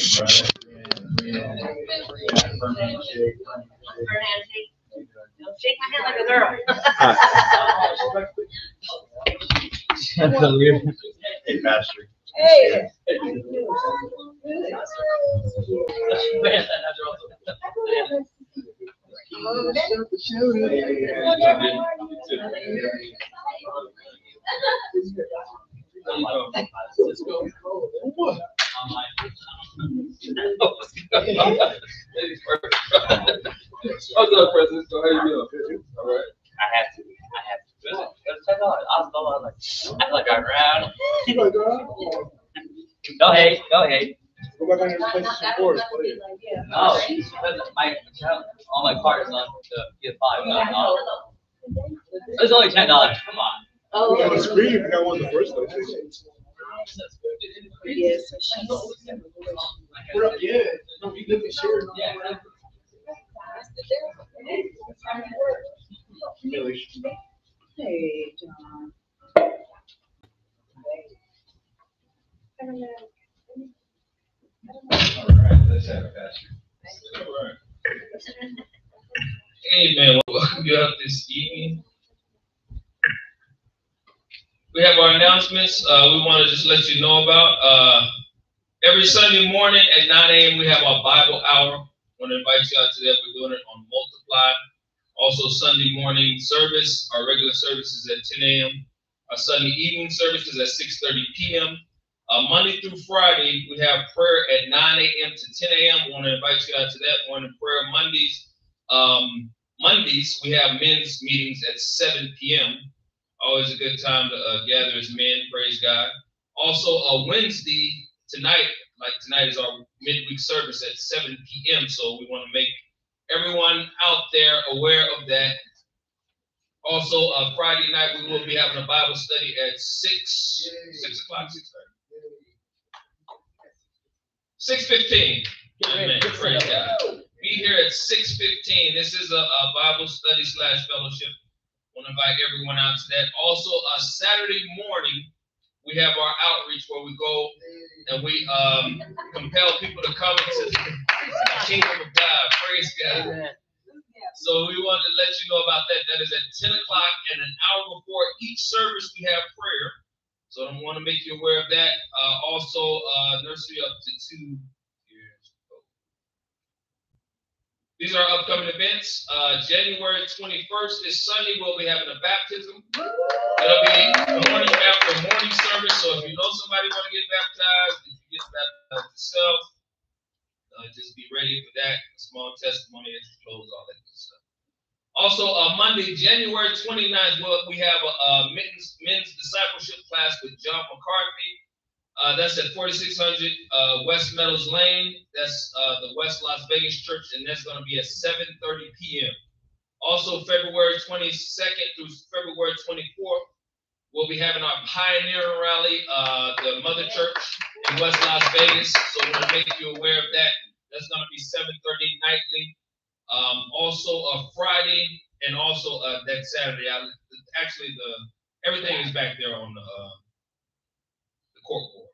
Shake my hand like a girl. Hey, Pastor. Hey. What's up, President? So how you doing? All right. I have to. I have to. It was, it was ten dollars. I was. I was like, I like I ran. Ahead. Go ahead. Go back on your places support. No, all my cards on the PS Five. No, no. It was only ten dollars. Come on. Oh. On the screen, you got one in the first place. Yes. Yeah. Yeah. Hey, John. All right. Let's have it, Pastor. All right. Amen. Welcome you up this evening. We have our announcements. Uh, we want to just let you know about. Uh, every Sunday morning at 9 a.m. we have our Bible hour. I want to invite you out to that. We're doing it on Multiply. Also Sunday morning service. Our regular service is at 10 a.m. Our Sunday evening service is at 6:30 p.m. Uh, Monday through Friday, we have prayer at 9 a.m. to 10 a.m. We want to invite you out to that morning prayer. Mondays, um, Mondays, we have men's meetings at 7 p.m. Always a good time to uh, gather as men, praise God. Also, a Wednesday tonight, like tonight is our midweek service at 7 p.m. So we want to make everyone out there aware of that. Also, uh, Friday night, we will be having a Bible study at 6, 6 o'clock, 6 6.15. Amen. Praise God. Be here at 6.15. This is a, a Bible study slash fellowship. Want to invite everyone out to that. Also, a Saturday morning, we have our outreach where we go and we um, compel people to come into the kingdom of God. Praise God. So we wanted to let you know about that. That is at 10 o'clock and an hour before each service we have prayer. So I want to make you aware of that. Uh, also, uh, nursery up to two years old. These are upcoming events. Uh, January 21st, this Sunday, we'll be having a baptism. It'll be the morning after morning service. So if you know somebody want to get baptized, if you get baptized yourself, uh, just be ready for that. A small testimony as you close, all that good stuff. Also, uh, Monday, January 29th, we'll, we have a, a men's, men's discipleship class with John McCarthy. Uh, that's at 4600 uh, West Meadows Lane. That's uh, the West Las Vegas Church, and that's going to be at 7:30 p.m. Also, February 22nd through February 24th, we'll be having our pioneering rally, uh, the Mother Church in West Las Vegas. So we're going to make you aware of that. That's going to be 7:30 nightly. Um, also, a Friday and also uh, that Saturday. I, actually, the everything is back there on the uh, the court board.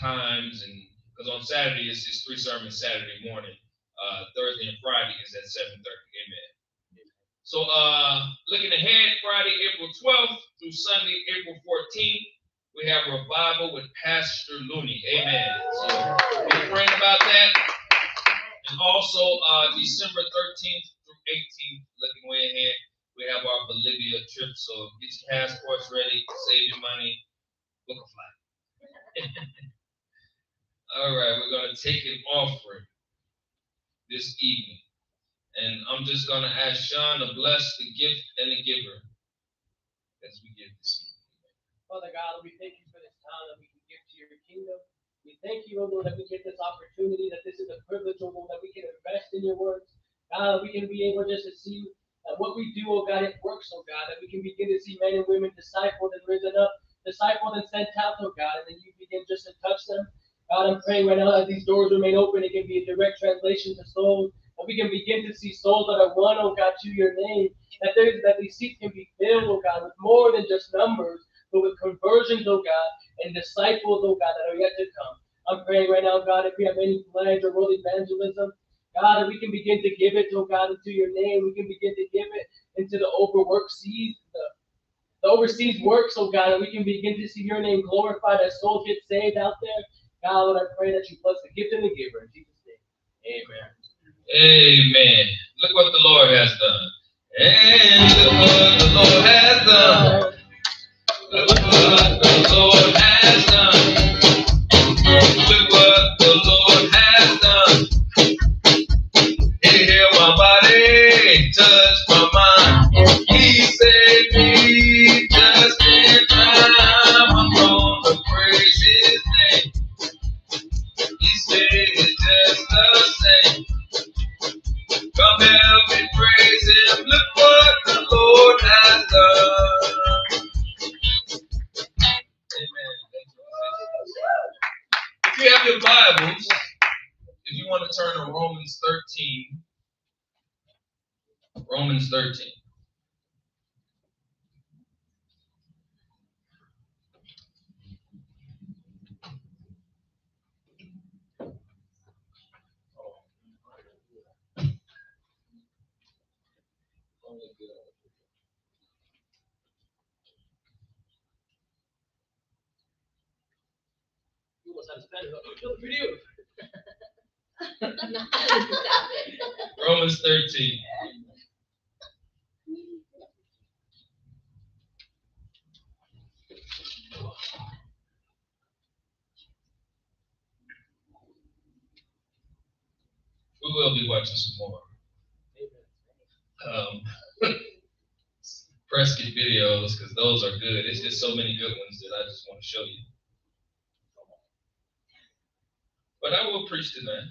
Times and because on Saturday it's, it's three sermons Saturday morning. Uh, Thursday and Friday is at 7:30. Amen. So uh, looking ahead, Friday, April 12th through Sunday, April 14th, we have revival with Pastor Looney. Amen. So praying about that. And also uh, December 13th through 18th, looking way ahead, we have our Bolivia trip. So get your passports ready, save your money, book a flight. All right, we're going to take an offering this evening. And I'm just going to ask Sean to bless the gift and the giver as we give this evening. Father God, we thank you for this time that we can give to your kingdom. We thank you, O Lord, that we get this opportunity, that this is a privilege, O Lord, that we can invest in your words. God, we can be able just to see that what we do, oh God, it works, oh God, that we can begin to see men and women discipled and risen up, discipled and out, oh God, and then you begin just to touch them. God, I'm praying right now that these doors remain open. It can be a direct translation to souls. That we can begin to see souls that are won, oh God, to your name. That there's that these seats can be filled, oh God, with more than just numbers, but with conversions, oh God, and disciples, oh God, that are yet to come. I'm praying right now, God, if we have any plans or world evangelism, God, that we can begin to give it, oh God, into your name. We can begin to give it into the overworked seas, the, the overseas works, oh God, and we can begin to see your name glorified as souls get saved out there. God, I pray that you bless the gift and the giver. In Jesus' name, amen. Amen. Look what the Lord has done. And look what the Lord has done. Look what the Lord has done. Look what the Lord has done. He healed my body, touched my mind. He Romans 13. We will be watching some more. Um, Prescott videos, because those are good. It's just so many good ones that I just want to show you. But I will preach tonight.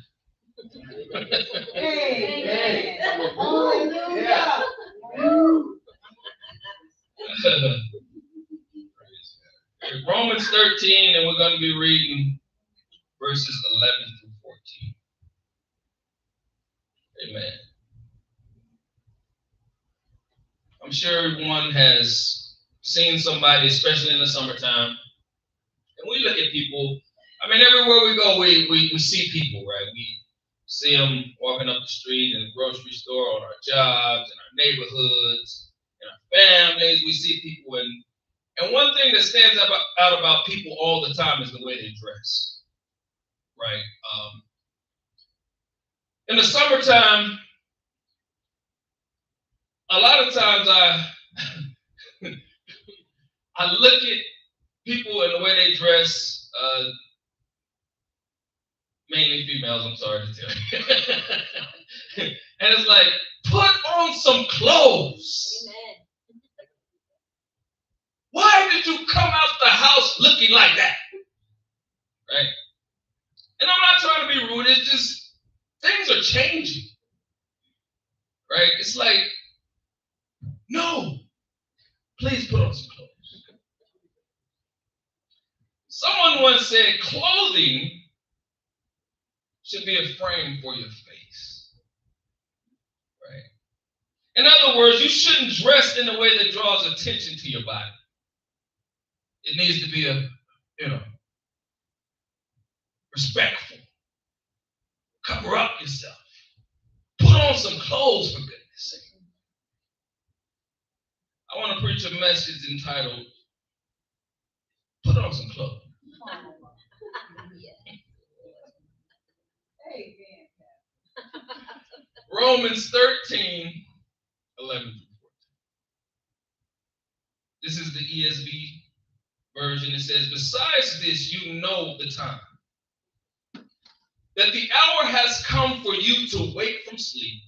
Hallelujah. Romans 13, and we're going to be reading verses 11 through 14. Amen. I'm sure everyone has seen somebody, especially in the summertime. And we look at people, I mean, everywhere we go, we, we, we see people, right? We see them walking up the street in the grocery store, on our jobs, in our neighborhoods, in our families. We see people, and and one thing that stands out about, out about people all the time is the way they dress, right? Um, in the summertime, a lot of times I I look at people and the way they dress, uh, mainly females, I'm sorry to tell you. and it's like, put on some clothes. Why did you come out the house looking like that? Right? And I'm not trying to be rude, it's just things are changing. Right? It's like, no, please put on some clothes. Someone once said clothing should be a frame for your face. Right? In other words, you shouldn't dress in a way that draws attention to your body. It needs to be a, you know, respectful. Cover up yourself. Put on some clothes for goodness sake. I want to preach a message entitled Put on some clothes. Romans 13, 11 through 14. This is the ESV version. It says, Besides this, you know the time. That the hour has come for you to wake from sleep.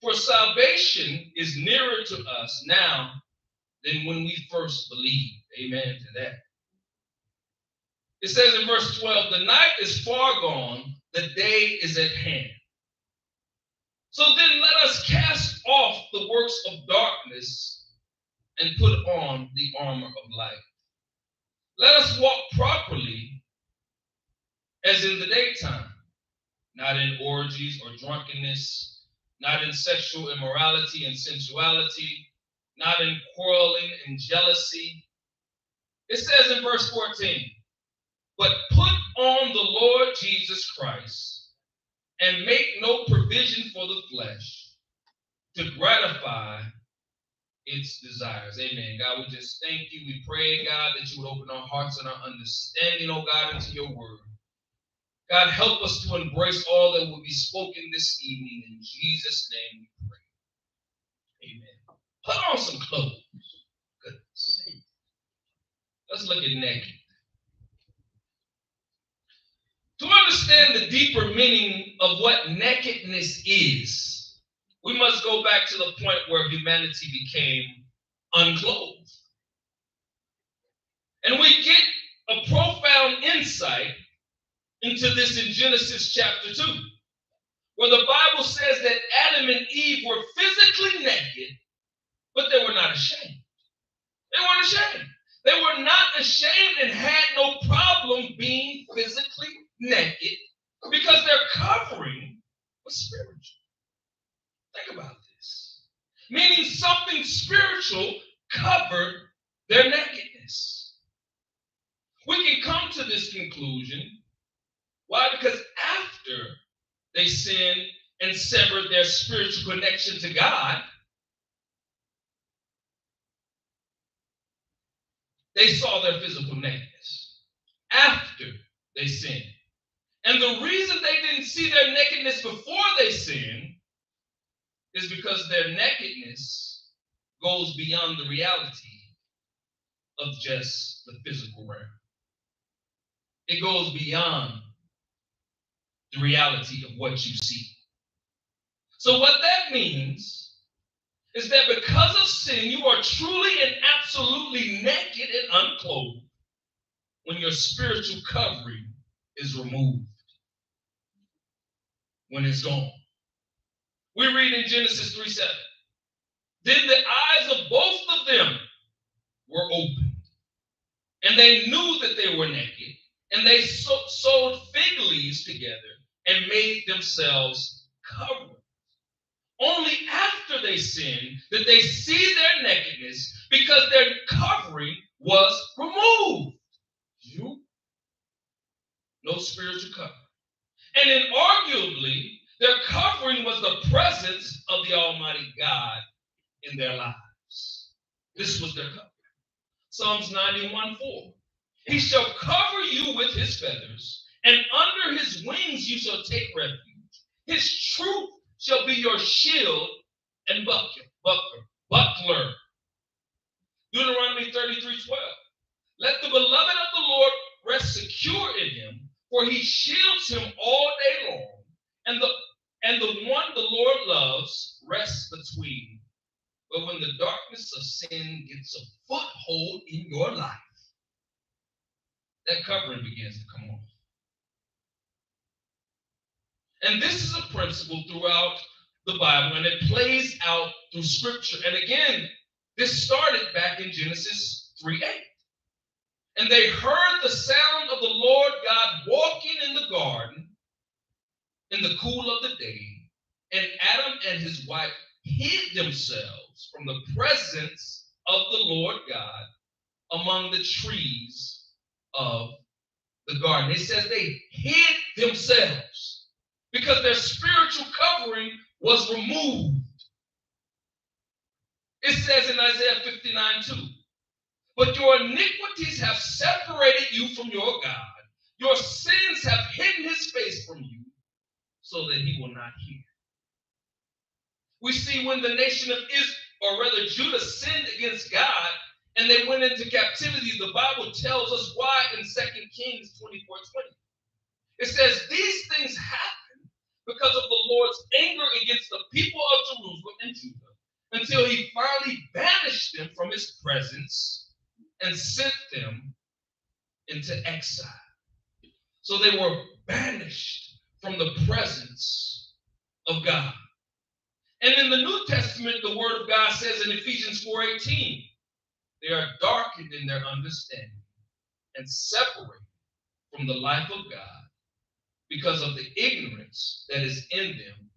For salvation is nearer to us now than when we first believed. Amen to that. It says in verse 12, the night is far gone, the day is at hand. So then let us cast off the works of darkness and put on the armor of light. Let us walk properly as in the daytime, not in orgies or drunkenness, not in sexual immorality and sensuality, not in quarreling and jealousy. It says in verse 14, but put on the Lord Jesus Christ and make no provision for the flesh to gratify its desires. Amen. God, we just thank you. We pray, God, that you would open our hearts and our understanding, oh God, into your word. God, help us to embrace all that will be spoken this evening. In Jesus' name we pray. Amen. Put on some clothes. Goodness. Let's look at naked. To understand the deeper meaning of what nakedness is, we must go back to the point where humanity became unclothed. And we get a profound insight into this in Genesis chapter 2, where the Bible says that Adam and Eve were physically naked, but they were not ashamed. They weren't ashamed. They were not ashamed and had no problem being physically naked because their covering was spiritual. Think about this. Meaning something spiritual covered their nakedness. We can come to this conclusion. Why? Because after they sinned and severed their spiritual connection to God, they saw their physical nakedness. After they sinned. And the reason they didn't see their nakedness before they sinned is because their nakedness goes beyond the reality of just the physical realm. It goes beyond the reality of what you see. So, what that means is that because of sin, you are truly and absolutely naked and unclothed when your spiritual covering is removed, when it's gone. We read in Genesis 3 7. Then the eyes of both of them were opened, and they knew that they were naked, and they so- sewed fig leaves together and made themselves coverings. Only after they sinned did they see their nakedness because their covering was removed. You? No spiritual covering. And then arguably, their covering was the presence of the Almighty God in their lives. This was their covering. Psalms 91 4. He shall cover you with his feathers, and under his wings you shall take refuge. His truth shall be your shield and buckler. Buckler. buckler. Deuteronomy 33 12. Let the beloved of the Lord rest secure in him, for he shields him all day long, and the and the one the Lord loves rests between. But when the darkness of sin gets a foothold in your life, that covering begins to come off. And this is a principle throughout the Bible, and it plays out through Scripture. And again, this started back in Genesis 3 8. And they heard the sound of the Lord God walking in the garden in the cool of the day, and Adam and his wife hid themselves from the presence of the Lord God among the trees of the garden. It says they hid themselves because their spiritual covering was removed. It says in Isaiah 59 2, but your iniquities have separated you from your God, your sins have hidden his face from you so that he will not hear. We see when the nation of Israel, or rather Judah, sinned against God and they went into captivity, the Bible tells us why in 2 Kings 24 20. It says, These things happened because of the Lord's anger against the people of Jerusalem and Judah until he finally banished them from his presence and sent them into exile. So they were banished from the presence of God. And in the New Testament, the word of God says in Ephesians 4:18, they are darkened in their understanding and separated from the life of God because of the ignorance that is in them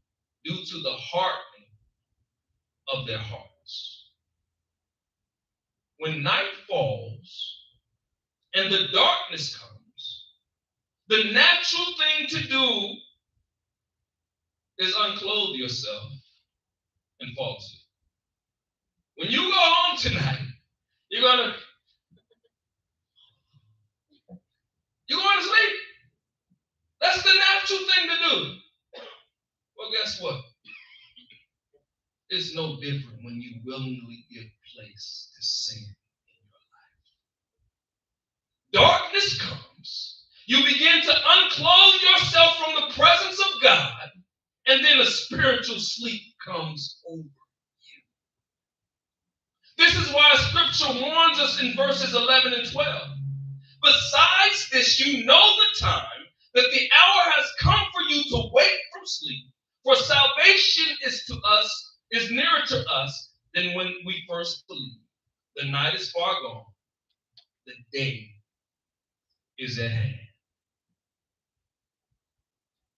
due to the hardening of their hearts. When night falls and the darkness comes, The natural thing to do is unclothe yourself and fall asleep. When you go home tonight, you're gonna you're going to sleep. That's the natural thing to do. Well, guess what? It's no different when you willingly give place to sin in your life. Darkness comes. You begin to unclothe yourself from the presence of God, and then a spiritual sleep comes over you. This is why scripture warns us in verses 11 and 12. Besides this, you know the time that the hour has come for you to wake from sleep. For salvation is to us, is nearer to us than when we first believed. The night is far gone, the day is at hand.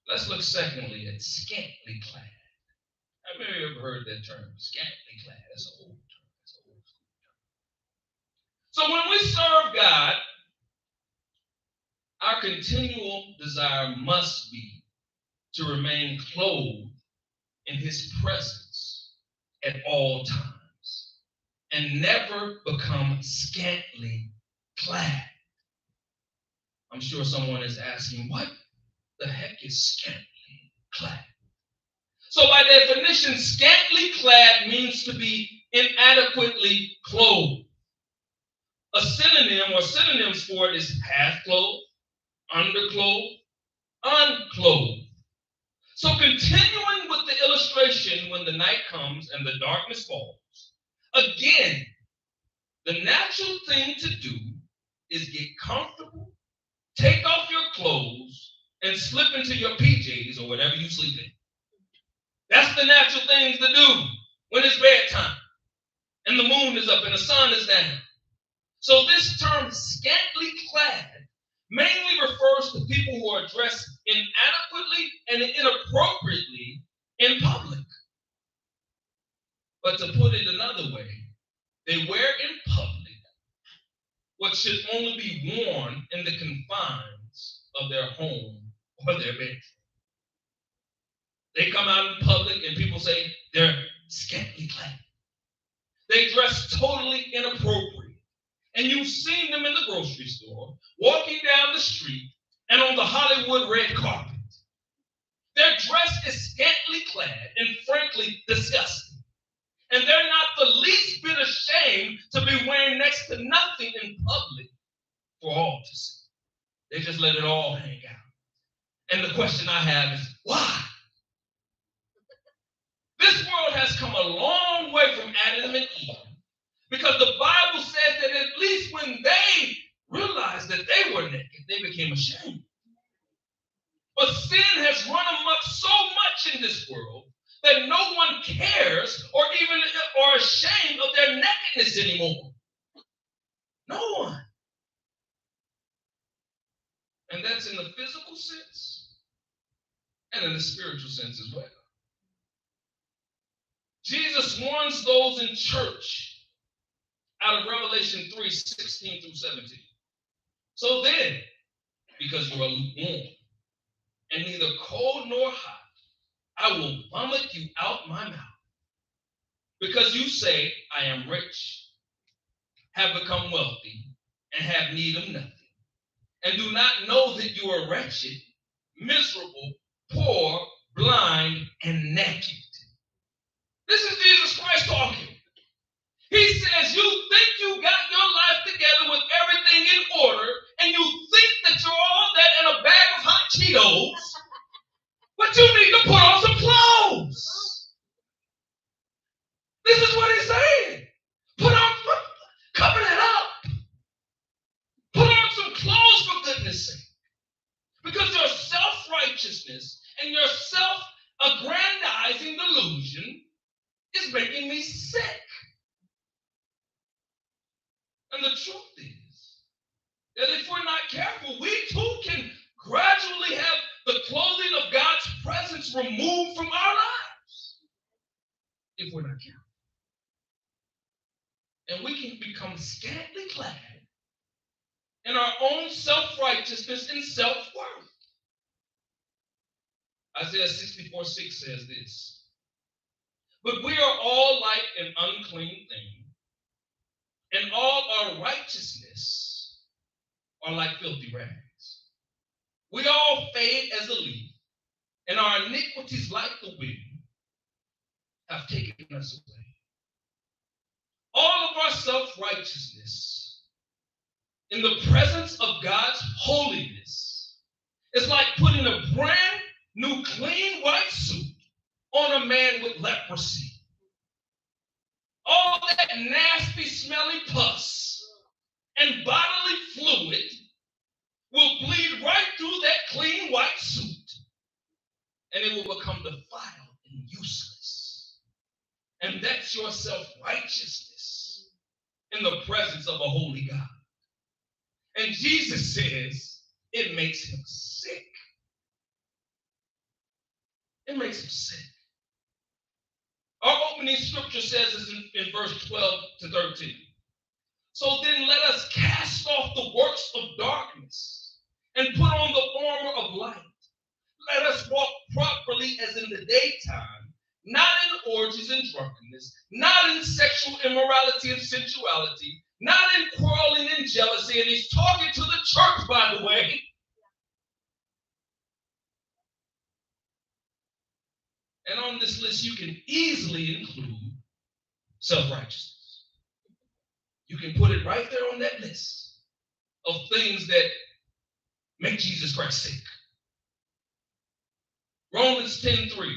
Let's look secondly at scantily clad. Have you ever heard that term? Scantily clad. That's an old term. That's an old school term. So when we serve God, our continual desire must be to remain clothed in his presence at all times and never become scantily clad. I'm sure someone is asking, what the heck is scantily clad? So, by definition, scantily clad means to be inadequately clothed. A synonym or synonyms for it is half clothed, underclothed, unclothed. So, continuing with the illustration, when the night comes and the darkness falls, again, the natural thing to do is get comfortable, take off your clothes, and slip into your PJs or whatever you sleep in. That's the natural thing to do when it's bedtime and the moon is up and the sun is down. So, this term scantily clad mainly refers to people who are dressed inadequately and inappropriately in public. But to put it another way, they wear in public what should only be worn in the confines of their home or their bedroom. They come out in public and people say they're scantily clad. They dress totally inappropriate. And you've seen them in the grocery store, walking down the street, and on the Hollywood red carpet. Their dress is scantily clad and frankly disgusting. And they're not the least bit ashamed to be wearing next to nothing in public for all to see. They just let it all hang out. And the question I have is why? This world has come a long way from Adam and Eve because the Bible says that at least when they realized that they were naked, they became ashamed. But sin has run amok so much in this world that no one cares or even are ashamed of their nakedness anymore. No one. And that's in the physical sense and in the spiritual sense as well. Jesus warns those in church out of Revelation 3 16 through 17. So then, because you are lukewarm and neither cold nor hot, I will vomit you out my mouth. Because you say, I am rich, have become wealthy, and have need of nothing, and do not know that you are wretched, miserable, poor, blind, and naked. This is Jesus Christ talking. He says, You think you got your life together with everything in order, and you think that you're all that in a bag of hot Cheetos, but you need to put on some clothes. This is what he's saying. Put on, cover it up. Put on some clothes for goodness sake. Because your self righteousness and your self aggrandizing delusion is making me sick. And the truth is that if we're not careful, we too can gradually have the clothing of God's presence removed from our lives. If we're not careful. And we can become scantily clad in our own self righteousness and self worth. Isaiah 64 6 says this But we are all like an unclean thing, and all our righteousness are like filthy rags. We all fade as a leaf, and our iniquities, like the wind, have taken us away. All of our self righteousness in the presence of God's holiness is like putting a brand new clean white suit on a man with leprosy. All that nasty, smelly pus and bodily fluid will bleed right through that clean white suit and it will become defiled and useless. And that's your self righteousness in the presence of a holy God. And Jesus says it makes him sick. It makes him sick. Our opening scripture says this in, in verse 12 to 13. So then let us cast off the works of darkness and put on the armor of light. Let us walk properly as in the daytime, not in orgies and drunkenness, not in sexual immorality and sensuality, not in quarreling and jealousy. And he's talking to the church, by the way. And on this list, you can easily include self righteousness. You can put it right there on that list of things that make Jesus Christ sick. Romans 10 3.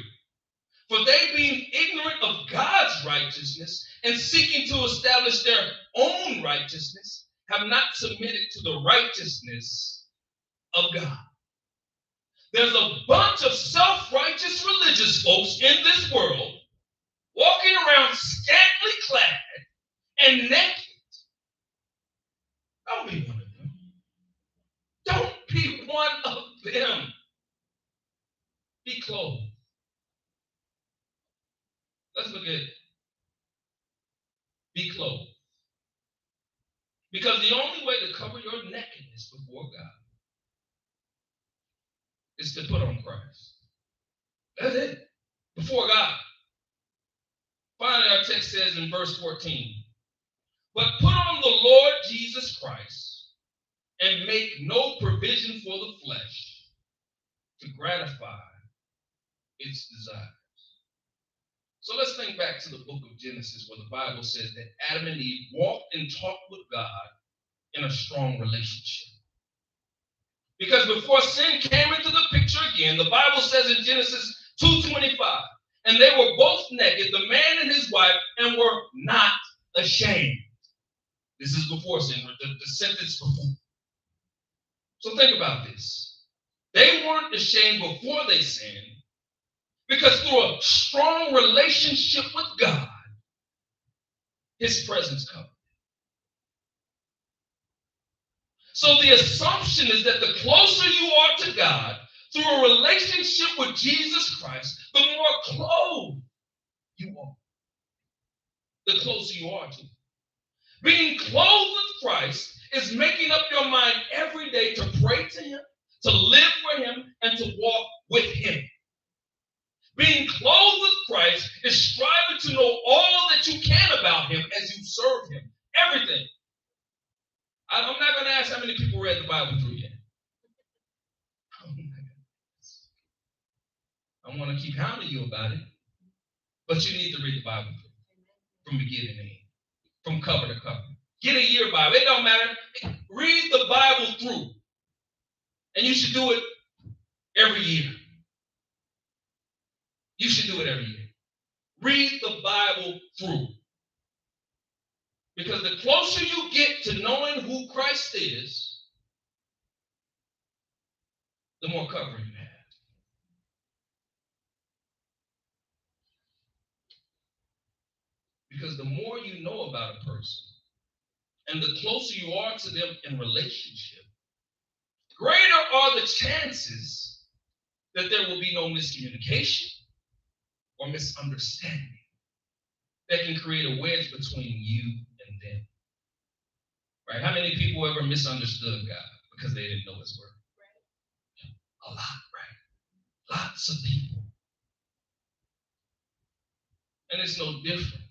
For they being ignorant of God's righteousness and seeking to establish their own righteousness, have not submitted to the righteousness of God. There's a bunch of self righteous religious folks in this world walking around scantily clad and naked. Don't be one of them. Don't be one of them. Be clothed. Let's look at be clothed. Because the only way to cover your nakedness before God is to put on Christ. That's it. Before God. Finally, our text says in verse 14, but put on the Lord Jesus Christ and make no provision for the flesh to gratify its desires. So let's think back to the book of Genesis where the Bible says that Adam and Eve walked and talked with God in a strong relationship. Because before sin came into the picture again, the Bible says in Genesis 2:25, and they were both naked, the man and his wife, and were not ashamed. This is before sin, the, the sentence before. So think about this. They weren't ashamed before they sinned, because through a strong relationship with God, his presence covered. So the assumption is that the closer you are to God through a relationship with Jesus Christ, the more clothed you are. The closer you are to Him. Being clothed with Christ is making up your mind every day to pray to Him, to live for Him, and to walk with Him. Being clothed with Christ is striving to know all that you can about Him as you serve Him. Everything. I'm not going to ask how many people read the Bible through yet. I want to keep hounding you about it, but you need to read the Bible from beginning to end, from cover to cover. Get a year Bible. It don't matter. Read the Bible through. And you should do it every year. You should do it every year. Read the Bible through. Because the closer you get to knowing who Christ is, the more covering you have. Because the more you know about a person and the closer you are to them in relationship, greater are the chances that there will be no miscommunication or misunderstanding that can create a wedge between you them. Right? How many people ever misunderstood God because they didn't know His word? Right. A lot, right? Lots of people. And it's no different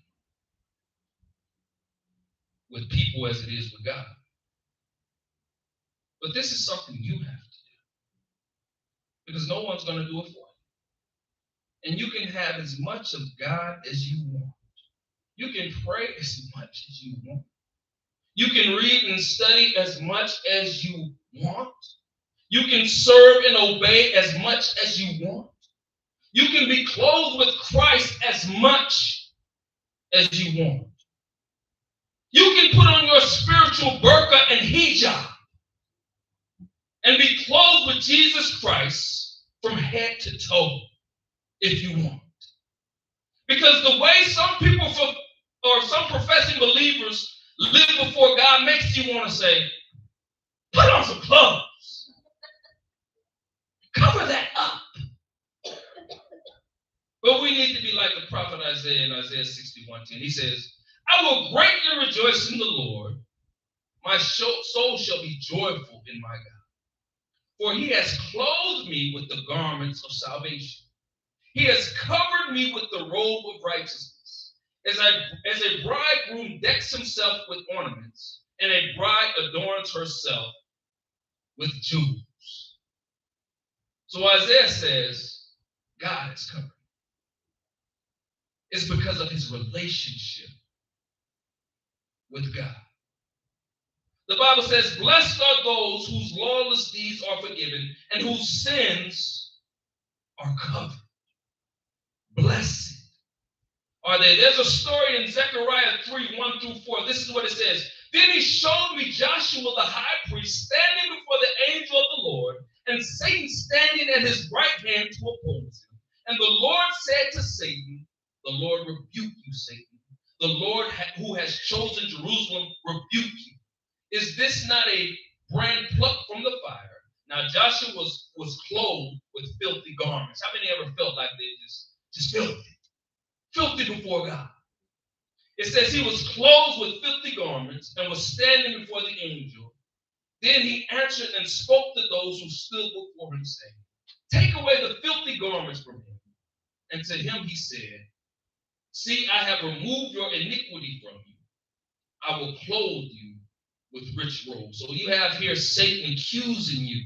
with people as it is with God. But this is something you have to do because no one's going to do it for you. And you can have as much of God as you want. You can pray as much as you want. You can read and study as much as you want. You can serve and obey as much as you want. You can be clothed with Christ as much as you want. You can put on your spiritual burqa and hijab and be clothed with Jesus Christ from head to toe if you want. Because the way some people for, or some professing believers live before God makes you want to say, put on some clothes. Cover that up. But we need to be like the prophet Isaiah in Isaiah 61 10. He says, I will greatly rejoice in the Lord. My soul shall be joyful in my God. For he has clothed me with the garments of salvation. He has covered me with the robe of righteousness. As, I, as a bridegroom decks himself with ornaments, and a bride adorns herself with jewels. So Isaiah says, God is covered. It's because of his relationship with God. The Bible says, Blessed are those whose lawless deeds are forgiven and whose sins are covered. Blessed are they. There's a story in Zechariah 3 1 through 4. This is what it says. Then he showed me Joshua the high priest standing before the angel of the Lord, and Satan standing at his right hand to oppose him. And the Lord said to Satan, The Lord rebuke you, Satan. The Lord who has chosen Jerusalem rebuke you. Is this not a brand plucked from the fire? Now Joshua was, was clothed with filthy garments. How many ever felt like they just, just filthy? Filthy before God. It says he was clothed with filthy garments and was standing before the angel. Then he answered and spoke to those who stood before him, saying, Take away the filthy garments from him. And to him he said, See, I have removed your iniquity from you. I will clothe you with rich robes. So you have here Satan accusing you.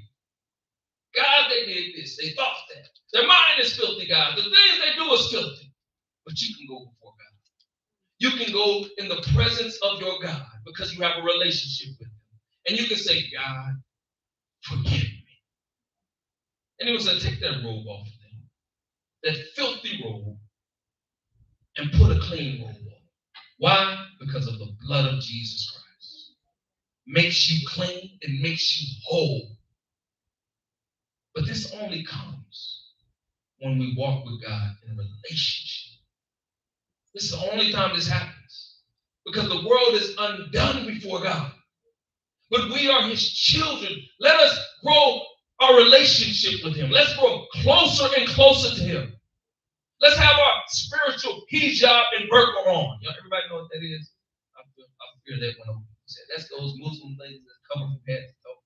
God, they did this. They thought that. Their mind is filthy, God. The things they do is filthy. But you can go before God. You can go in the presence of your God because you have a relationship with him. And you can say, God, forgive me. And he was like, take that robe off of them. That filthy robe and put a clean robe on. Why? Because of the blood of Jesus Christ makes you clean, and makes you whole. But this only comes when we walk with God in a relationship. This is the only time this happens because the world is undone before God. But we are his children. Let us grow our relationship with him. Let's grow closer and closer to him. Let's have our spiritual hijab and burqa on. Know, everybody know what that is? I feel, I fear that one said, that's those Muslim ladies that cover from head to toe.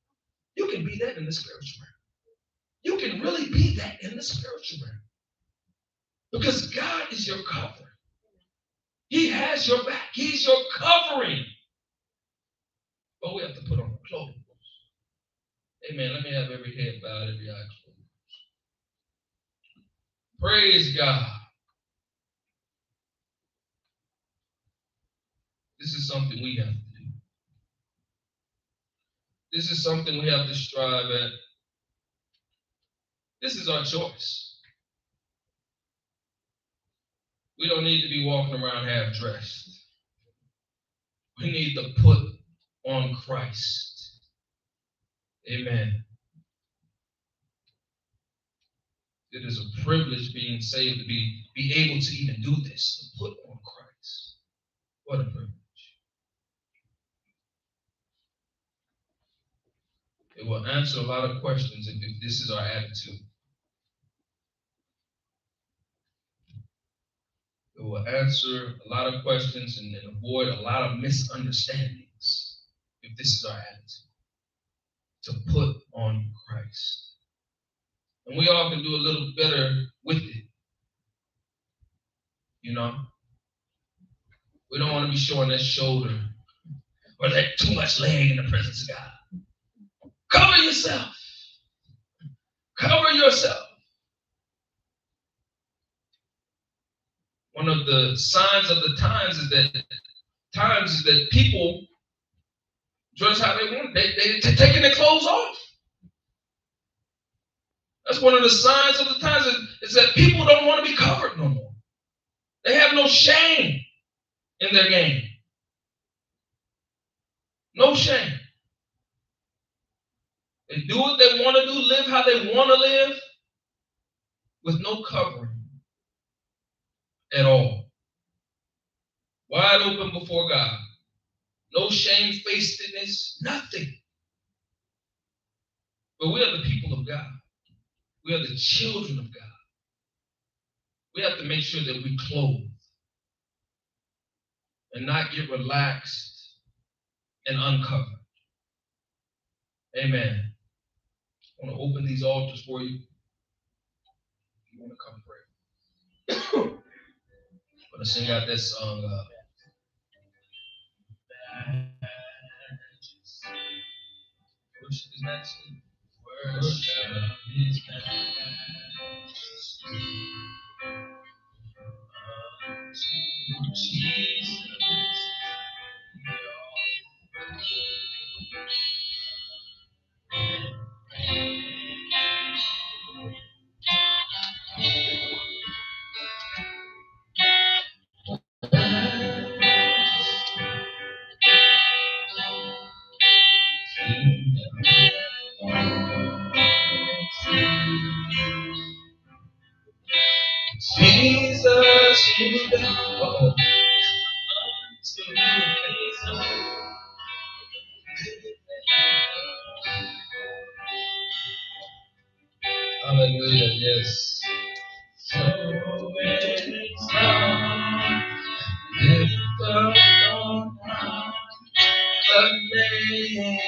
You can be that in the spiritual realm. You can really be that in the spiritual realm. Because God is your covering. He has your back. He's your covering. But we have to put on clothes. Amen. Let me have every head bowed, every eye closed. Praise God. This is something we have to do. this is something we have to strive at. This is our choice. We don't need to be walking around half dressed. We need to put on Christ. Amen. It is a privilege being saved to be, be able to even do this, to put on Christ. What a privilege. It will answer a lot of questions if, if this is our attitude. It will answer a lot of questions and, and avoid a lot of misunderstandings if this is our attitude to put on Christ. And we all can do a little better with it. You know? We don't want to be showing that shoulder or that too much leg in the presence of God. Cover yourself. Cover yourself. One of the signs of the times is that times is that people dress how they want. They they taking their clothes off. That's one of the signs of the times is, is that people don't want to be covered no more. They have no shame in their game. No shame. They do what they want to do, live how they want to live, with no covering at all. Wide open before God. No shame shamefacedness, nothing. But we are the people of God. We are the children of God. We have to make sure that we clothe and not get relaxed and uncovered. Amen. I want to open these altars for you. You want to come pray. Going to sing out this song. Uh, Worship His Majesty. Worship His Majesty. Jesus, Hallelujah, yes. So it's time, lift up on high the name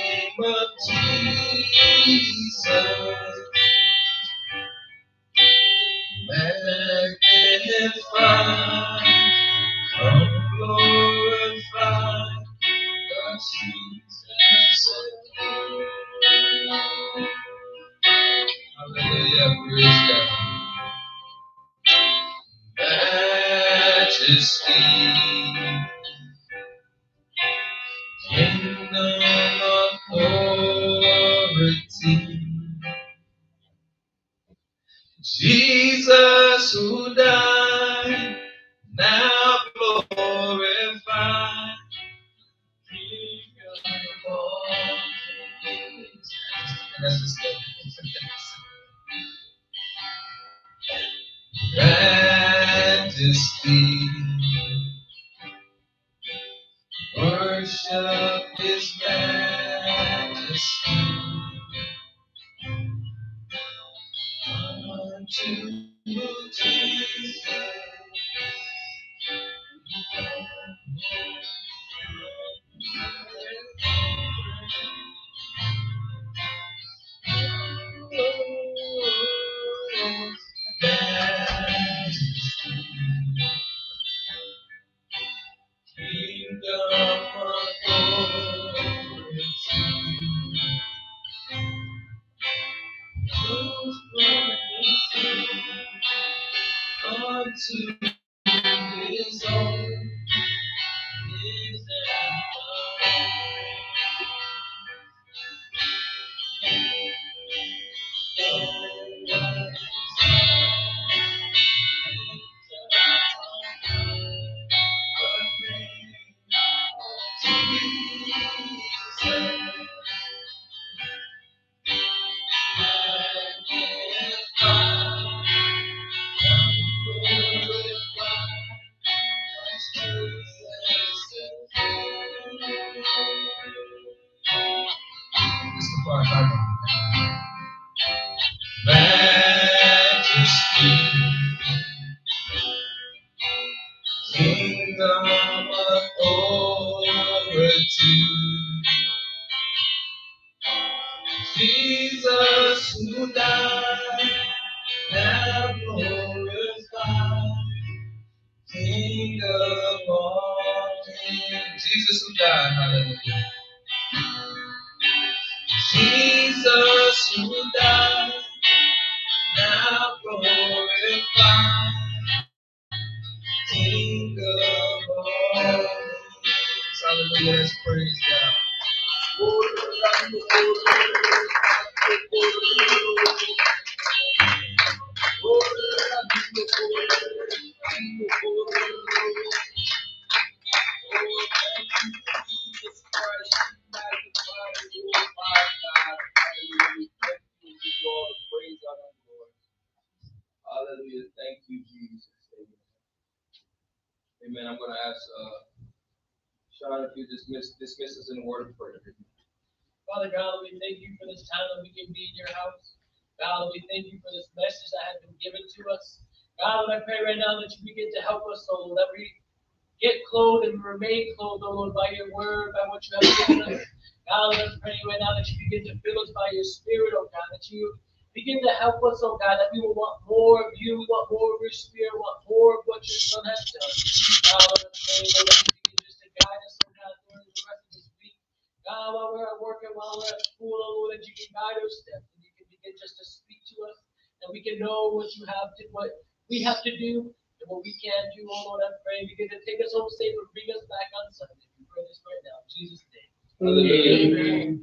Majesty, worship His Amen. I'm going to ask uh, Sean if you dismiss dismiss us in a word of prayer. Father God, we thank you for this time that we can be in your house. God, we thank you for this message that has been given to us. God, I pray right now that you begin to help us, so Lord, that we get clothed and remain clothed, oh Lord, by your word, by what you have given us. God, I'm praying right now that you begin to fill us by your spirit, oh God, that you begin to help us, oh God, that we will want more of you, we want more of your spirit, We want more of what your son has done. God, I'm praying, Lord, that you begin just to guide us, oh God, during the rest of this week. God, while we're at work and while we're at school, oh Lord, that you can guide our steps and you can begin just to speak to us, and we can know what you have to, what we have to do and what we can do, oh Lord, I pray, begin to take us home safe and bring us back on Sunday. We pray this right now, in Jesus' name. Hallelujah. Amen.